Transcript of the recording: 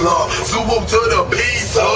Kayla. Salute to the pizza.